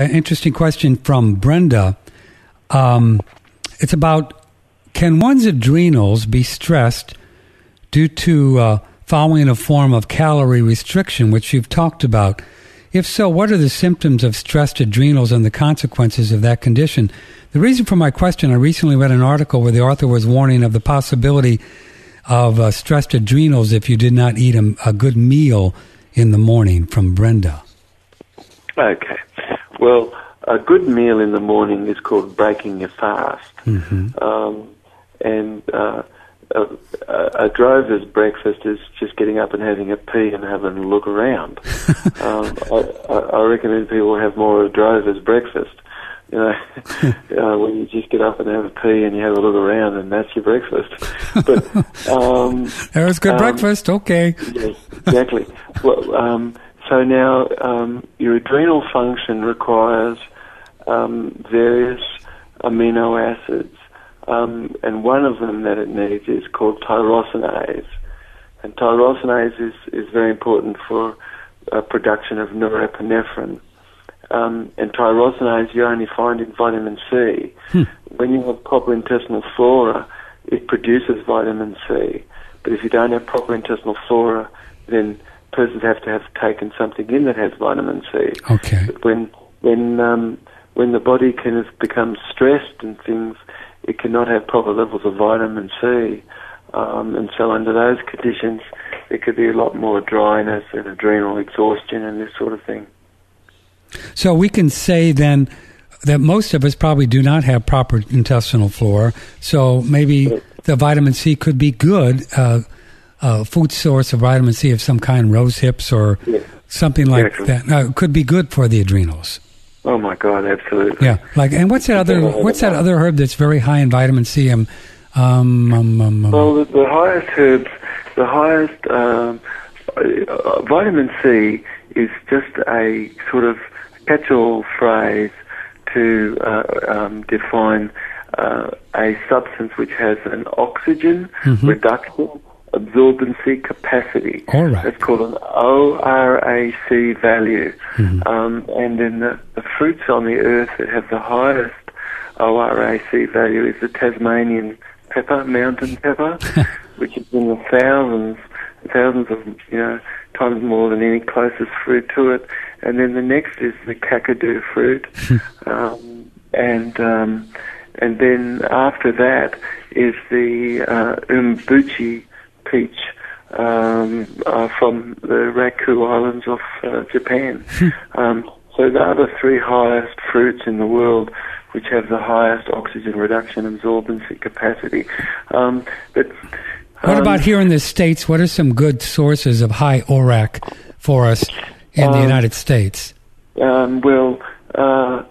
An interesting question from Brenda. Um, it's about can one's adrenals be stressed due to uh, following a form of calorie restriction, which you've talked about? If so, what are the symptoms of stressed adrenals and the consequences of that condition? The reason for my question, I recently read an article where the author was warning of the possibility of uh, stressed adrenals if you did not eat a, a good meal in the morning from Brenda. Okay. Well, a good meal in the morning is called breaking your fast. Mm-hmm. Um, and uh, a, a, drover's breakfast is just getting up and having a pee and having a look around. um, I, I recommend people have more of a drover's breakfast. You know, uh, when you just get up and have a pee and you have a look around, and that's your breakfast. But um, there's good um, breakfast. Okay. Yes, exactly. well, um, so now um, your adrenal function requires um, various amino acids, um, and one of them that it needs is called tyrosinase. And tyrosinase is, is very important for uh, production of norepinephrine. Um, and tyrosinase you only find in vitamin C. Hmm. When you have proper intestinal flora, it produces vitamin C. But if you don't have proper intestinal flora, then persons have to have taken something in that has vitamin C. Okay. But when when um, when the body kind of becomes stressed and things, it cannot have proper levels of vitamin C. Um, and so under those conditions, there could be a lot more dryness and adrenal exhaustion and this sort of thing. So we can say then that most of us probably do not have proper intestinal flora. So maybe the vitamin C could be good, uh, uh, food source of vitamin C of some kind, rose hips or something like that. Uh, could be good for the adrenals. Oh my God, absolutely. Yeah, like and what's that other what's that other herb that's very high in vitamin C? Um, um, um, um, um. well, the, the, highest herbs, the highest um, uh, vitamin C is just a sort of catch-all phrase to uh, um, define uh, a substance which has an oxygen mm-hmm. reduction absorbency capacity. All right. It's called an ORAC value. Mm-hmm. Um, and then the, the, fruits on the earth that have the highest ORAC value is the Tasmanian pepper, mountain pepper, which is in the thousands, thousands of, you know, times more than any closest fruit to it. And then the next is the kakadu fruit. um, and, um, and then after that is the uh, umbuchi peach um, uh, from the Ryukyu Islands of uh, Japan. um, so they are the three highest fruits in the world which have the highest oxygen reduction absorbency capacity. Um, but what about um, here in the states? What are some good sources of high ORAC for us in the um, United States? Um, well, uh,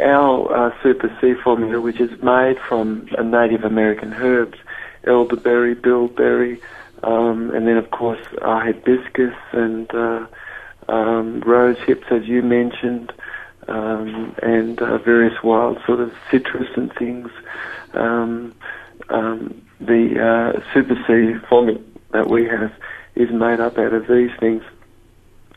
our uh, Super C formula, which is made from Native American herbs, elderberry, bilberry, um, and then of course uh, hibiscus and uh, um, rose hips, as you mentioned, um, and uh, various wild sort of citrus and things. Um, um, the uh, Super C formula that we have is made up out of these things,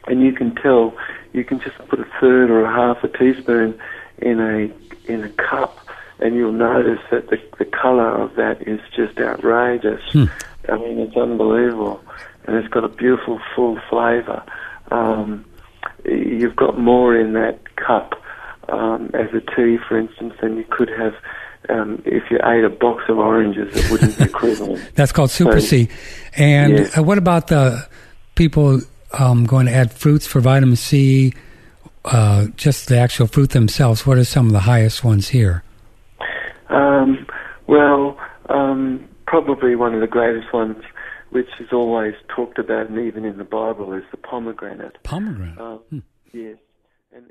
and you can tell. You can just put a third or a half a teaspoon in a in a cup and you'll notice that the, the colour of that is just outrageous. Hmm. I mean, it's unbelievable, and it's got a beautiful, full flavour. Um, you've got more in that cup um, as a tea, for instance, than you could have um, if you ate a box of oranges. It wouldn't be equivalent. That's called Super so, C. And yes. uh, what about the people um, going to add fruits for vitamin C? Uh, just the actual fruit themselves. What are some of the highest ones here? Um, well, um, probably one of the greatest ones, which is always talked about, and even in the Bible, is the pomegranate. Pomegranate. Um, hmm. Yes, and.